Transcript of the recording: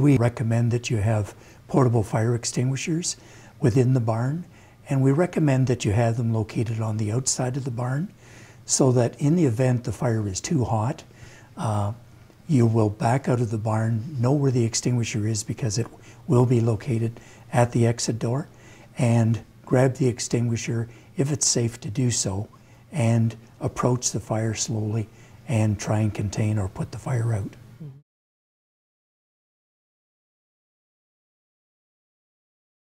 We recommend that you have portable fire extinguishers within the barn, and we recommend that you have them located on the outside of the barn so that in the event the fire is too hot, uh, you will back out of the barn, know where the extinguisher is because it will be located at the exit door, and grab the extinguisher if it's safe to do so, and approach the fire slowly and try and contain or put the fire out.